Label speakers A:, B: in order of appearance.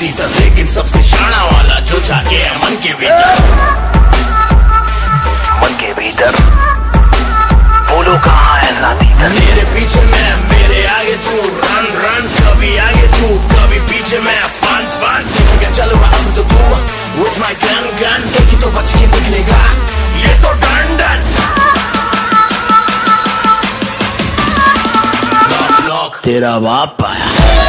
A: होती तीतर तो लेकिन सबसे शाना वाला जो जागे है मन के भीतर।
B: मन के भीतर। बोलो कहाँ है ना तीतर
A: मेरे पीछे मैं मेरे आगे तू। रन रन कभी आगे तू। कभी पीछे मैं फन फन ठीक है चलो अब तो तू। विथ माय गन गन एक ही तो बच के निकलेगा। ये तो डंडन
B: तेरा बाप आया।